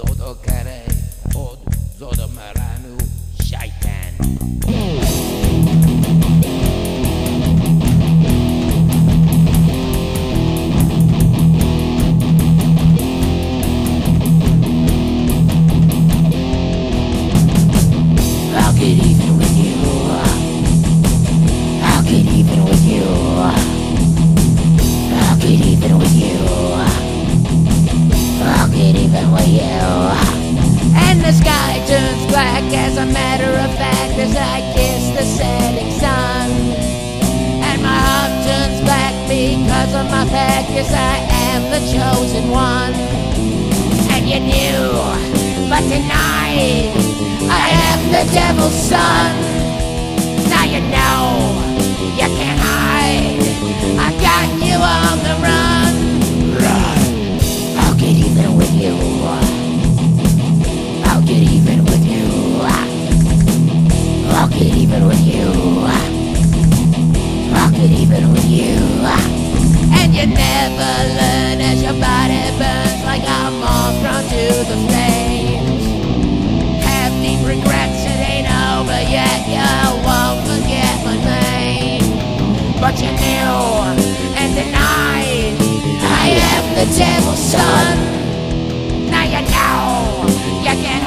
Zodokere od zodomaranu šajtan Rockety a fact as I kiss the setting sun. And my heart turns black because of my pact as I am the chosen one. And you knew, but tonight I am the devil's son. Now you know you can't hide. I've got you on the run. As your body burns like a moth thrown to the. Have deep regrets, it ain't over yet, you won't forget my name. But you knew and denied I am the devil's son. Now you know you can't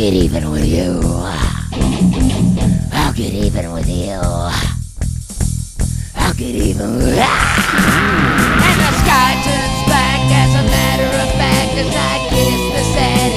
get even with you. I'll get even with you. I'll get even with And the sky turns black as a matter of fact as I kiss the sun.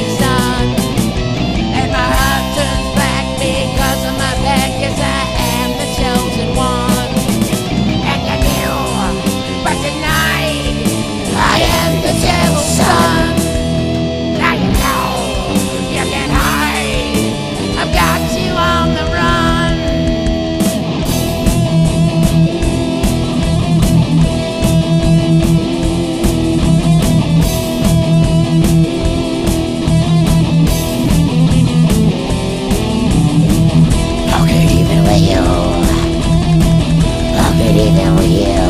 be there with you.